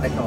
ไปต่